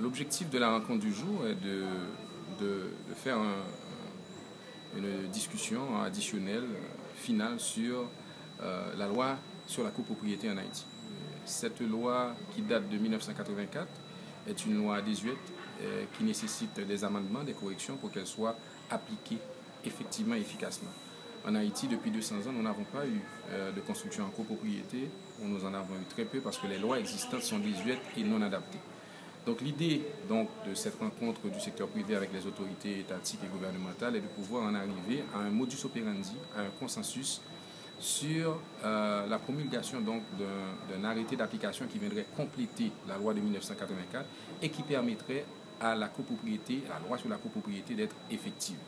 l'objectif de la rencontre du jour est de, faire une discussion additionnelle, finale, sur euh, la loi sur la copropriété en Haïti. Cette loi qui date de 1984 est une loi désuète euh, qui nécessite des amendements, des corrections pour qu'elle soit appliquée effectivement, efficacement. En Haïti, depuis 200 ans, nous n'avons pas eu euh, de construction en copropriété, nous en avons eu très peu parce que les lois existantes sont désuètes et non adaptées. Donc l'idée donc, de cette rencontre du secteur privé avec les autorités étatiques et gouvernementales est de pouvoir en arriver à un modus operandi, à un consensus sur euh, la promulgation donc d'un arrêté d'application qui viendrait compléter la loi de 1984 et qui permettrait à la copropriété, à la loi sur la copropriété d'être effective.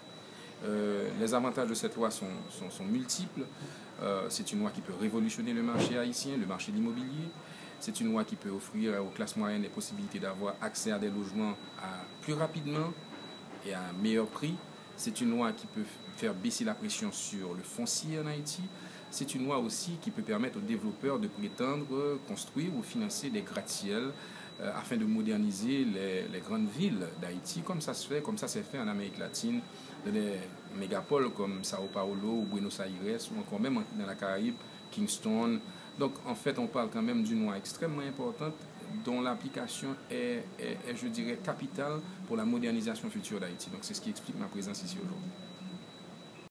Euh, les avantages de cette loi sont, sont, multiples. Euh, c'est une loi qui peut révolutionner le marché haïtien, le marché de l'immobilier. C'est une loi qui peut offrir aux classes moyennes les possibilités d'avoir accès à des logements plus rapidement et à un meilleur prix. C'est une loi qui peut faire baisser la pression sur le foncier en Haïti. C'est une loi aussi qui peut permettre aux développeurs de prétendre construire ou financer des gratte-ciels euh, afin de moderniser les, grandes villes d'Haïti, comme ça se fait, comme ça s'est fait en Amérique latine, dans des mégapoles comme Sao Paulo ou Buenos Aires, ou encore même dans la Caraïbe, Kingston. Donc en fait, on parle quand même d'une loi extrêmement importante dont l'application est, je dirais, capitale pour la modernisation future d'Haïti. Donc c'est ce qui explique ma présence ici aujourd'hui.